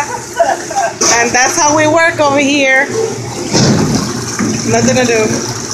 and that's how we work over here. Nothing to do.